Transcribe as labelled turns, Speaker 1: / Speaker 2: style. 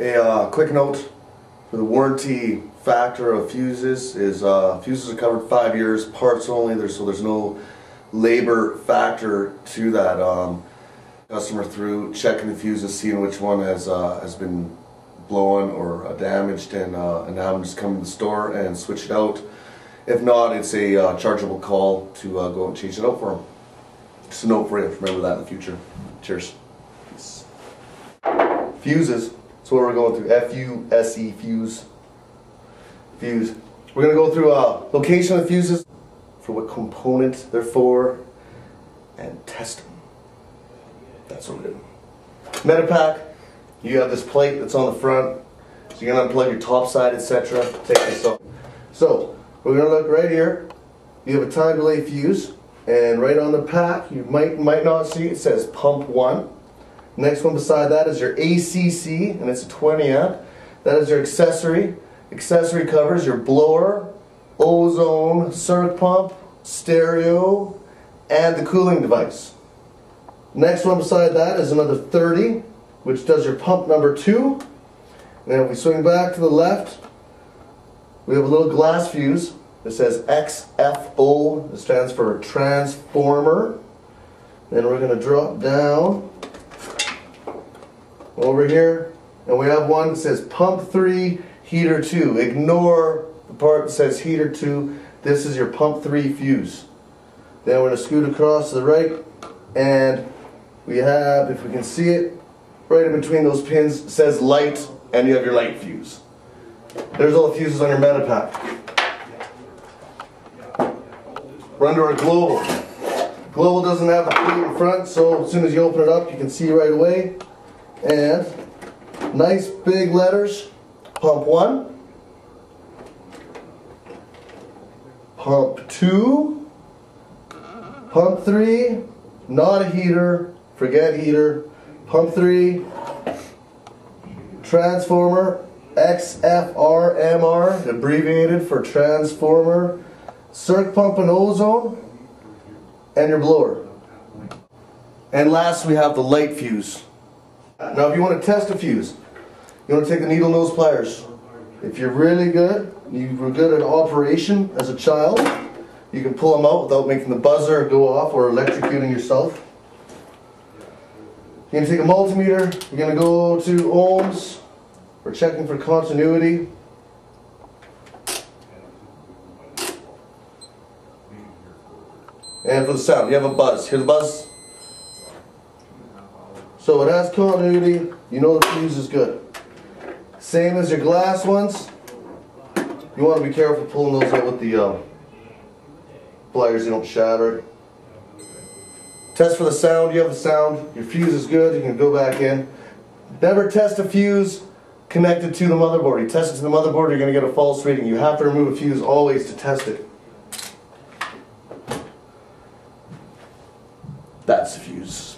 Speaker 1: A uh, quick note for the warranty factor of fuses is uh, fuses are covered five years, parts only. There's so there's no labor factor to that. Um, customer through checking the fuses, seeing which one has uh, has been blown or uh, damaged, and uh, and have them just come to the store and switch it out. If not, it's a uh, chargeable call to go and change it out for them. Just a note for you. Remember that in the future. Cheers. Peace. Fuses. What we're going through. F U S E fuse. Fuse. We're gonna go through uh, location of the fuses, for what component they're for, and test them. That's what we're doing. Metapack. You have this plate that's on the front. So you're gonna unplug your top side, etc. Take this off. So we're gonna look right here. You have a time delay fuse, and right on the pack, you might might not see it says pump one. Next one beside that is your ACC, and it's a 20 amp. That is your accessory. Accessory covers your blower, ozone, circ pump, stereo, and the cooling device. Next one beside that is another 30, which does your pump number two. And if we swing back to the left, we have a little glass fuse that says XFO. It stands for transformer. Then we're going to drop down over here, and we have one that says pump 3, heater 2. Ignore the part that says heater 2. This is your pump 3 fuse. Then we're to scoot across to the right, and we have, if we can see it, right in between those pins says light, and you have your light fuse. There's all the fuses on your Metapack. We're under our Global. Global doesn't have the plate in front, so as soon as you open it up, you can see right away. And nice big letters, pump one, pump two, pump three, not a heater, forget heater, pump three, transformer, XFRMR, abbreviated for transformer, circ pump and ozone, and your blower. And last we have the light fuse. Now if you want to test a fuse, you want to take the needle nose pliers. If you're really good, you were good at operation as a child, you can pull them out without making the buzzer go off or electrocuting yourself. You're going to take a multimeter, you're going to go to ohms, we're checking for continuity. And for the sound, you have a buzz. Hear the buzz? So it has continuity, you know the fuse is good. Same as your glass ones. You want to be careful pulling those out with the um, pliers, they don't shatter it. Test for the sound, you have the sound, your fuse is good, you can go back in. Never test a fuse connected to the motherboard. You test it to the motherboard, you're going to get a false reading. You have to remove a fuse always to test it. That's the fuse.